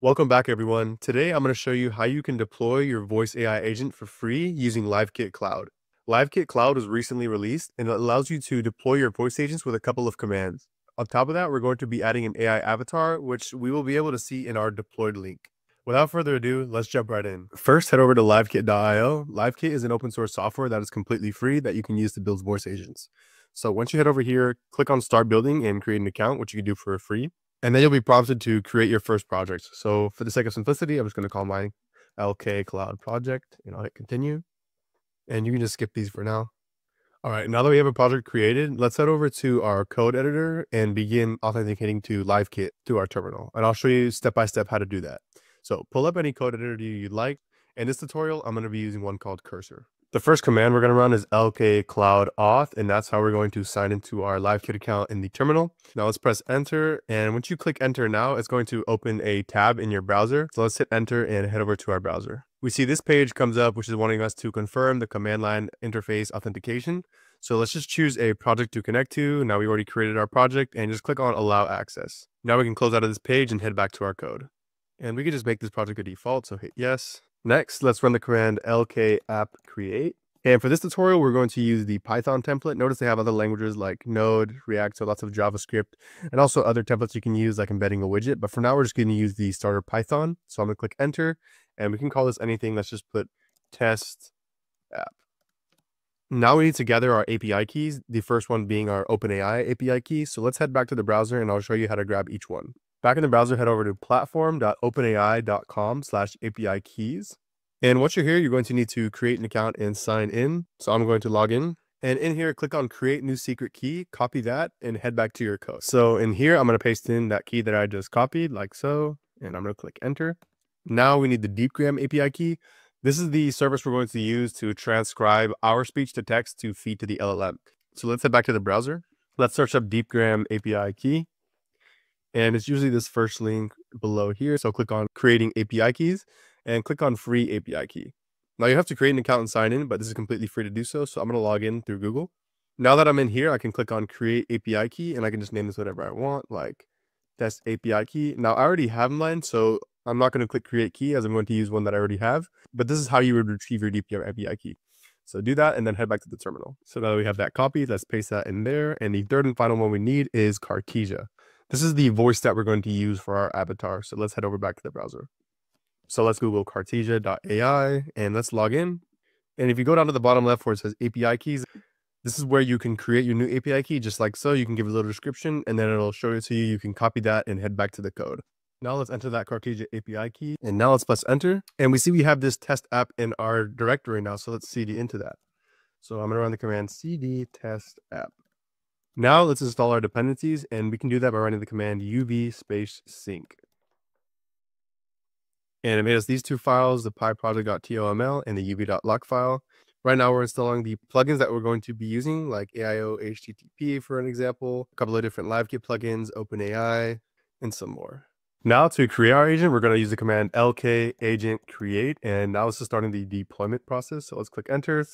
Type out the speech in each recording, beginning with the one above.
Welcome back, everyone. Today, I'm going to show you how you can deploy your voice AI agent for free using LiveKit Cloud. LiveKit Cloud was recently released and it allows you to deploy your voice agents with a couple of commands. On top of that, we're going to be adding an AI avatar, which we will be able to see in our deployed link. Without further ado, let's jump right in. First, head over to livekit.io. LiveKit is an open source software that is completely free that you can use to build voice agents. So once you head over here, click on start building and create an account, which you can do for free. And then you'll be prompted to create your first project. So for the sake of simplicity, I'm just going to call mine LK Cloud Project and I'll hit continue. And you can just skip these for now. All right, now that we have a project created, let's head over to our code editor and begin authenticating to LiveKit to our terminal. And I'll show you step by step how to do that. So pull up any code editor you'd like. In this tutorial, I'm going to be using one called Cursor. The first command we're going to run is lk cloud auth, and that's how we're going to sign into our LiveKit account in the terminal. Now let's press enter, and once you click enter now, it's going to open a tab in your browser. So let's hit enter and head over to our browser. We see this page comes up, which is wanting us to confirm the command line interface authentication. So let's just choose a project to connect to. Now we already created our project and just click on allow access. Now we can close out of this page and head back to our code. And we can just make this project a default. So hit yes. Next, let's run the command lk app create. And for this tutorial, we're going to use the Python template. Notice they have other languages like Node, React, so lots of JavaScript, and also other templates you can use like embedding a widget. But for now, we're just going to use the starter Python. So I'm going to click enter, and we can call this anything. Let's just put test app. Now we need to gather our API keys, the first one being our OpenAI API key. So let's head back to the browser, and I'll show you how to grab each one. Back in the browser, head over to platform.openai.com slash API keys. And once you're here, you're going to need to create an account and sign in. So I'm going to log in. And in here, click on create new secret key, copy that, and head back to your code. So in here, I'm going to paste in that key that I just copied, like so. And I'm going to click enter. Now we need the DeepGram API key. This is the service we're going to use to transcribe our speech to text to feed to the LLM. So let's head back to the browser. Let's search up DeepGram API key. And it's usually this first link below here. So click on creating API keys and click on free API key. Now you have to create an account and sign in, but this is completely free to do so. So I'm going to log in through Google. Now that I'm in here, I can click on create API key and I can just name this whatever I want, like test API key. Now I already have mine, so I'm not going to click create key as I'm going to use one that I already have, but this is how you would retrieve your DeepGram API key. So do that and then head back to the terminal. So now we have that copied, let's paste that in there. And the third and final one we need is Cartesia. This is the voice that we're going to use for our avatar. So let's head over back to the browser. So let's Google Cartesia.ai and let's log in. And if you go down to the bottom left where it says API keys, this is where you can create your new API key just like so. You can give a little description and then it'll show it to you. You can copy that and head back to the code. Now let's enter that Cartesia API key and now let's press enter. And we see we have this test app in our directory now. So let's cd into that. So I'm going to run the command cd test app. Now let's install our dependencies and we can do that by running the command uv space sync. And it made us these two files, the pyproject.toml and the uv.lock file. Right now we're installing the plugins that we're going to be using like AIO HTTP for an example, a couple of different LiveKit plugins, OpenAI, and some more. Now to create our agent, we're going to use the command lk agent create. And now this is starting the deployment process. So let's click enter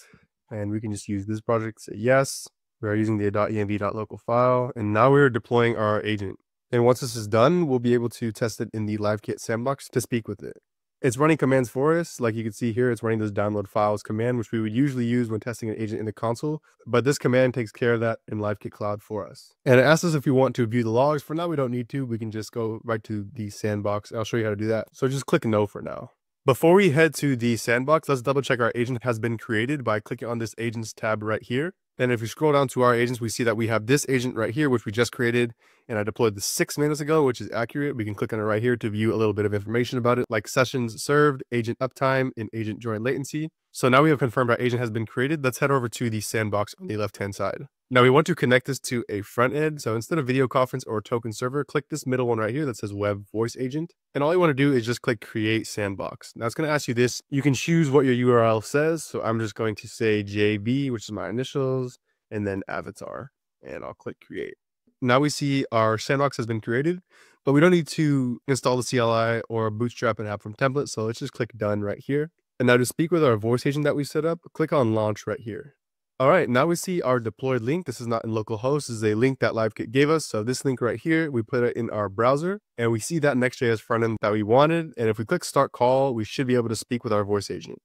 and we can just use this project, say yes. We're using the .env.local file, and now we're deploying our agent. And once this is done, we'll be able to test it in the LiveKit sandbox to speak with it. It's running commands for us. Like you can see here, it's running those download files command, which we would usually use when testing an agent in the console. But this command takes care of that in LiveKit Cloud for us. And it asks us if we want to view the logs. For now, we don't need to. We can just go right to the sandbox. I'll show you how to do that. So just click no for now. Before we head to the sandbox, let's double check our agent has been created by clicking on this agents tab right here. And if we scroll down to our agents, we see that we have this agent right here, which we just created. And I deployed this six minutes ago, which is accurate. We can click on it right here to view a little bit of information about it, like sessions served, agent uptime, and agent join latency. So now we have confirmed our agent has been created. Let's head over to the sandbox on the left-hand side. Now we want to connect this to a front end. So instead of video conference or token server, click this middle one right here that says web voice agent. And all you want to do is just click create sandbox. Now it's going to ask you this. You can choose what your URL says. So I'm just going to say JB, which is my initials, and then avatar. And I'll click create. Now we see our sandbox has been created, but we don't need to install the CLI or bootstrap an app from template. So let's just click done right here. And now to speak with our voice agent that we set up, click on launch right here. All right, now we see our deployed link. This is not in localhost. This is a link that LiveKit gave us. So this link right here, we put it in our browser and we see that Next.js front end that we wanted. And if we click start call, we should be able to speak with our voice agent.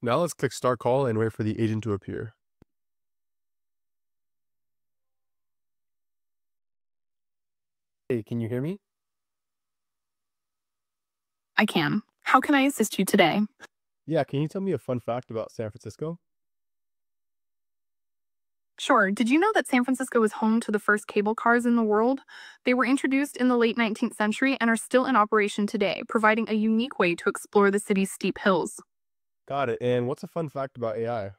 Now let's click start call and wait for the agent to appear. Hey, can you hear me? I can. How can I assist you today? Yeah, can you tell me a fun fact about San Francisco? Sure. Did you know that San Francisco is home to the first cable cars in the world? They were introduced in the late 19th century and are still in operation today, providing a unique way to explore the city's steep hills. Got it. And what's a fun fact about AI?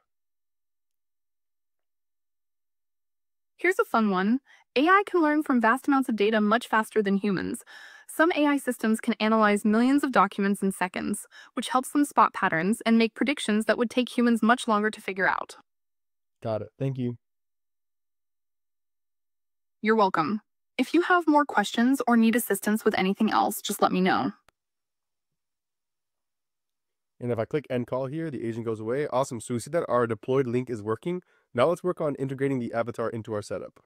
Here's a fun one AI can learn from vast amounts of data much faster than humans. Some AI systems can analyze millions of documents in seconds, which helps them spot patterns and make predictions that would take humans much longer to figure out. Got it. Thank you. You're welcome. If you have more questions or need assistance with anything else, just let me know. And if I click end call here, the agent goes away. Awesome. So we see that our deployed link is working. Now let's work on integrating the avatar into our setup.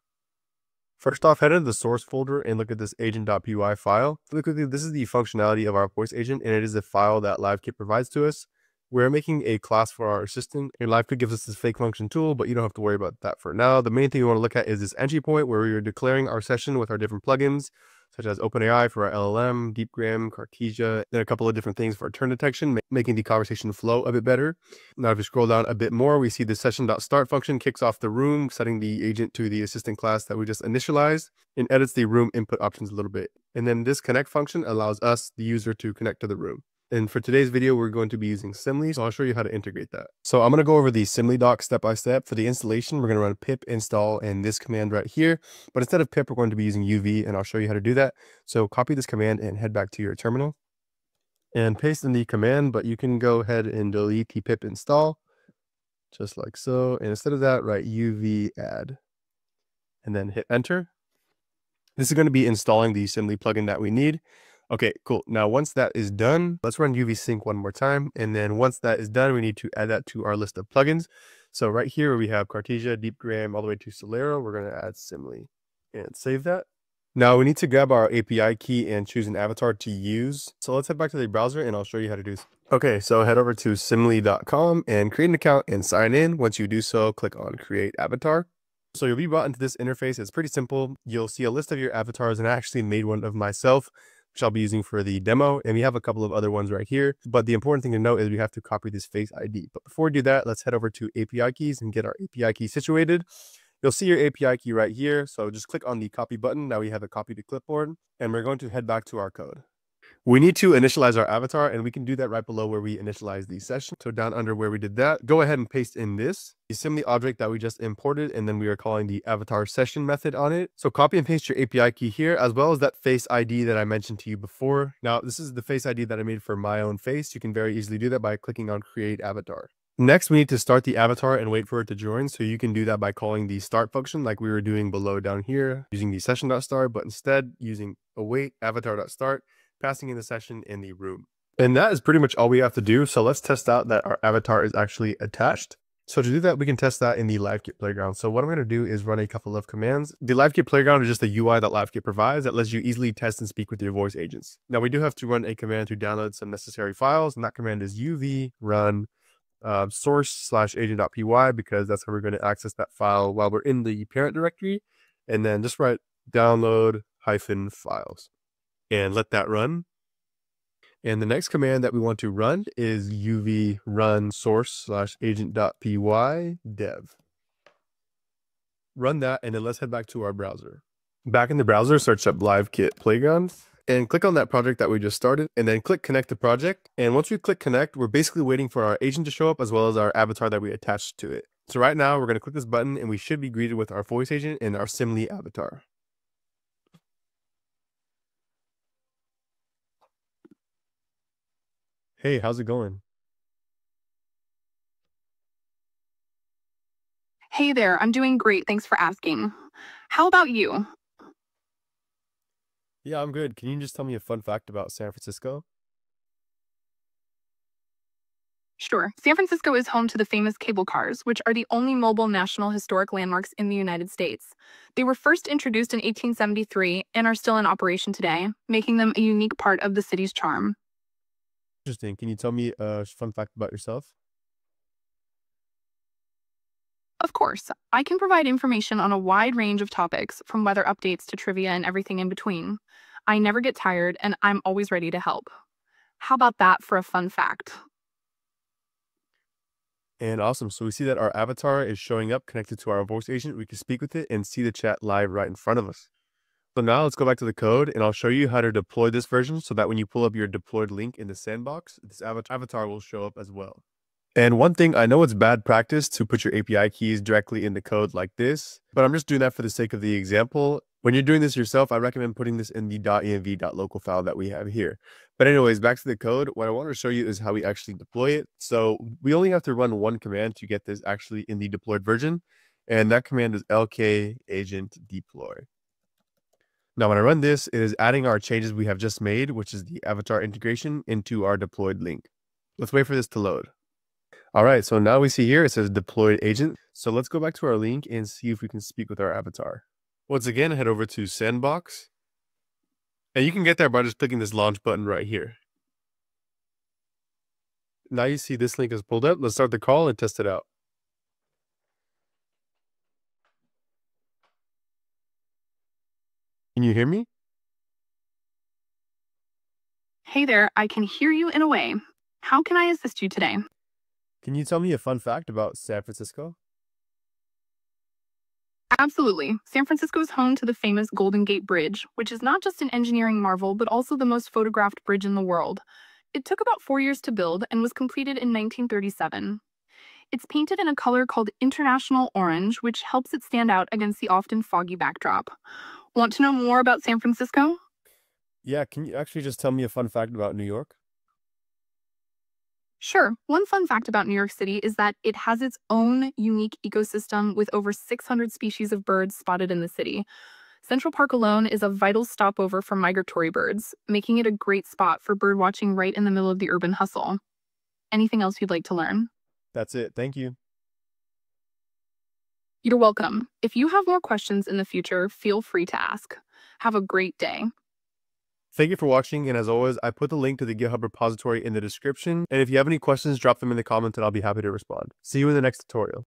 First off, head into the source folder and look at this agent.py file. Really quickly, this is the functionality of our voice agent, and it is a file that LiveKit provides to us. We're making a class for our assistant, and LiveKit gives us this fake function tool, but you don't have to worry about that for now. The main thing we want to look at is this entry point where we are declaring our session with our different plugins such as OpenAI for our LLM, DeepGram, Cartesia, then a couple of different things for turn detection, making the conversation flow a bit better. Now, if you scroll down a bit more, we see the session.start function kicks off the room, setting the agent to the assistant class that we just initialized and edits the room input options a little bit. And then this connect function allows us, the user, to connect to the room. And for today's video, we're going to be using Simli, so I'll show you how to integrate that. So I'm going to go over the Simli doc step by step. For the installation, we're going to run pip install and this command right here. But instead of pip, we're going to be using UV, and I'll show you how to do that. So copy this command and head back to your terminal and paste in the command, but you can go ahead and delete the pip install just like so. And instead of that, write UV add and then hit enter. This is going to be installing the Simli plugin that we need. Okay, cool. Now, once that is done, let's run UV sync one more time. And then once that is done, we need to add that to our list of plugins. So right here, we have Cartesia, DeepGram, all the way to Silero. We're going to add Simli and save that. Now we need to grab our API key and choose an avatar to use. So let's head back to the browser and I'll show you how to do this. Okay, so head over to simli.com and create an account and sign in. Once you do so, click on create avatar. So you'll be brought into this interface. It's pretty simple. You'll see a list of your avatars and I actually made one of myself which I'll be using for the demo. And we have a couple of other ones right here. But the important thing to note is we have to copy this face ID. But before we do that, let's head over to API keys and get our API key situated. You'll see your API key right here. So just click on the copy button. Now we have a copy to clipboard and we're going to head back to our code. We need to initialize our avatar and we can do that right below where we initialize the session. So down under where we did that, go ahead and paste in this the assembly object that we just imported and then we are calling the avatar session method on it. So copy and paste your API key here as well as that face ID that I mentioned to you before. Now this is the face ID that I made for my own face. You can very easily do that by clicking on create avatar. Next, we need to start the avatar and wait for it to join. So you can do that by calling the start function like we were doing below down here using the session.start, but instead using await avatar.start passing in the session in the room. And that is pretty much all we have to do. So let's test out that our avatar is actually attached. So to do that, we can test that in the LiveKit Playground. So what I'm going to do is run a couple of commands. The LiveKit Playground is just a UI that LiveKit provides that lets you easily test and speak with your voice agents. Now we do have to run a command to download some necessary files, and that command is uv run uh, source slash agent.py because that's how we're going to access that file while we're in the parent directory. And then just write download hyphen files and let that run. And the next command that we want to run is uv run source slash agent.py dev. Run that, and then let's head back to our browser. Back in the browser, search up LiveKit Playground and click on that project that we just started and then click connect to project. And once we click connect, we're basically waiting for our agent to show up as well as our avatar that we attached to it. So right now we're going to click this button and we should be greeted with our voice agent and our Simli avatar. Hey, how's it going? Hey there, I'm doing great. Thanks for asking. How about you? Yeah, I'm good. Can you just tell me a fun fact about San Francisco? Sure. San Francisco is home to the famous cable cars, which are the only mobile National Historic Landmarks in the United States. They were first introduced in 1873 and are still in operation today, making them a unique part of the city's charm. Interesting. Can you tell me a fun fact about yourself? Of course, I can provide information on a wide range of topics, from weather updates to trivia and everything in between. I never get tired, and I'm always ready to help. How about that for a fun fact? And awesome. So we see that our avatar is showing up connected to our voice agent. We can speak with it and see the chat live right in front of us. So now let's go back to the code and I'll show you how to deploy this version so that when you pull up your deployed link in the sandbox, this avatar will show up as well. And one thing, I know it's bad practice to put your API keys directly in the code like this, but I'm just doing that for the sake of the example. When you're doing this yourself, I recommend putting this in the .env.local file that we have here. But anyways, back to the code. What I want to show you is how we actually deploy it. So we only have to run one command to get this actually in the deployed version. And that command is lk agent deploy. Now, when I run this, it is adding our changes we have just made, which is the avatar integration into our deployed link. Let's wait for this to load. All right, so now we see here it says deployed agent. So let's go back to our link and see if we can speak with our avatar. Once again, head over to Sandbox. And you can get there by just clicking this launch button right here. Now you see this link is pulled up. Let's start the call and test it out. Can you hear me? Hey there, I can hear you in a way. How can I assist you today? Can you tell me a fun fact about San Francisco? Absolutely. San Francisco is home to the famous Golden Gate Bridge, which is not just an engineering marvel, but also the most photographed bridge in the world. It took about four years to build and was completed in 1937. It's painted in a color called International Orange, which helps it stand out against the often foggy backdrop. Want to know more about San Francisco? Yeah, can you actually just tell me a fun fact about New York? Sure. One fun fact about New York City is that it has its own unique ecosystem with over 600 species of birds spotted in the city. Central Park alone is a vital stopover for migratory birds, making it a great spot for birdwatching right in the middle of the urban hustle. Anything else you'd like to learn? That's it. Thank you. You're welcome. If you have more questions in the future, feel free to ask. Have a great day. Thank you for watching, and as always, I put the link to the GitHub repository in the description, and if you have any questions, drop them in the comments and I'll be happy to respond. See you in the next tutorial.